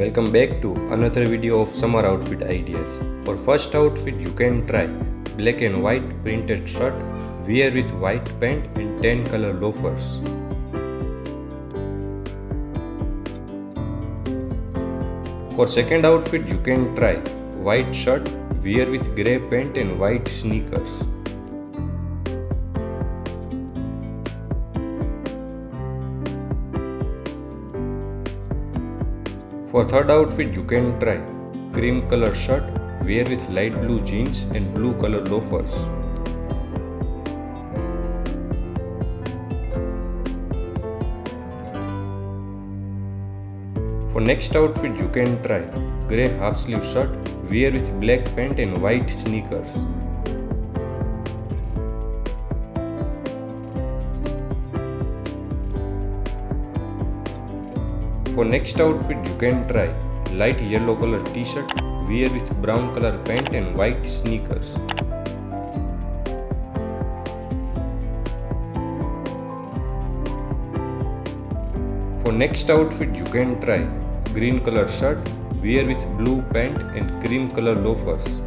Welcome back to another video of summer outfit ideas. For first outfit you can try black and white printed shirt, wear with white pant and tan color loafers. For second outfit you can try white shirt, wear with grey pant and white sneakers. For third outfit you can try cream color shirt, wear with light blue jeans and blue color loafers. For next outfit you can try grey half sleeve shirt, wear with black pant and white sneakers. For next outfit you can try light yellow color t-shirt, wear with brown color pant and white sneakers. For next outfit you can try green color shirt, wear with blue pant and cream color loafers.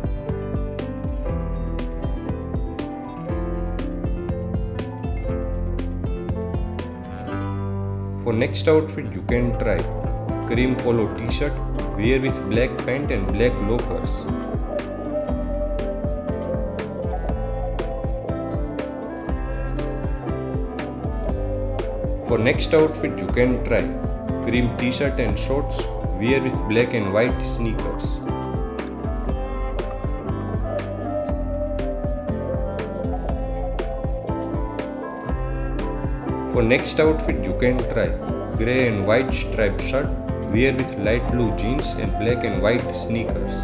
For next outfit you can try cream polo t-shirt, wear with black pant and black loafers. For next outfit you can try cream t-shirt and shorts, wear with black and white sneakers. For next outfit you can try grey and white striped shirt, wear with light blue jeans and black and white sneakers.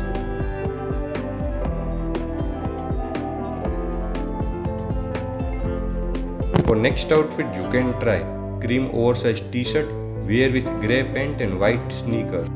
For next outfit you can try cream oversized t-shirt, wear with grey pant and white sneakers.